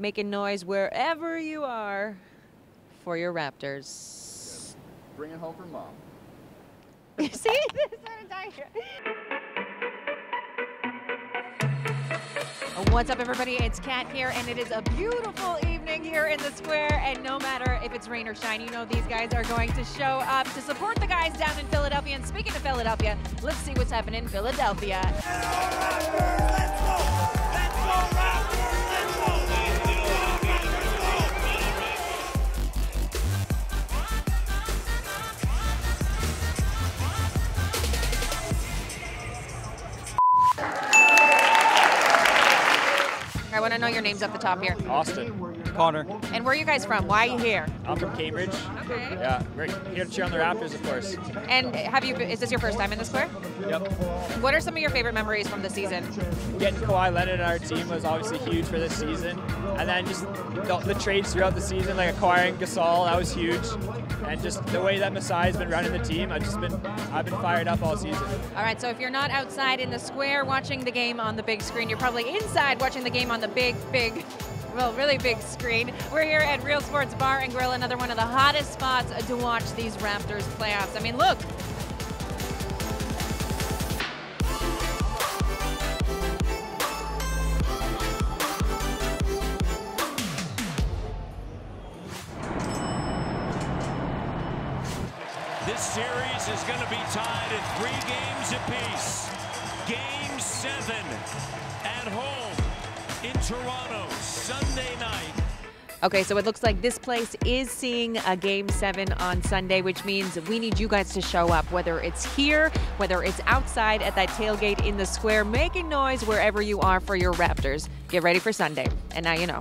making noise wherever you are for your Raptors. Bring it home for mom. You see? What's up, everybody? It's Kat here, and it is a beautiful evening here in the square. And no matter if it's rain or shine, you know these guys are going to show up to support the guys down in Philadelphia. And speaking of Philadelphia, let's see what's happening in Philadelphia. Want to know your names at the top here. Austin. Connor. And where are you guys from? Why are you here? I'm from Cambridge. Okay. Yeah, we're here to cheer on the Raptors, of course. And have you? Is this your first time in the square? Yep. What are some of your favorite memories from the season? Getting Kawhi Leonard on our team was obviously huge for this season. And then just the, the trades throughout the season, like acquiring Gasol, that was huge. And just the way that Masai's been running the team, I've just been I've been fired up all season. All right, so if you're not outside in the square watching the game on the big screen, you're probably inside watching the game on the big, big, well, really big screen. We're here at Real Sports Bar and Grill, another one of the hottest spots to watch these Raptors playoffs. I mean, look. This series is going to be tied at three games apiece. Game seven at home in Toronto, Sunday night. Okay, so it looks like this place is seeing a game seven on Sunday, which means we need you guys to show up, whether it's here, whether it's outside at that tailgate in the square, making noise wherever you are for your Raptors. Get ready for Sunday. And now you know.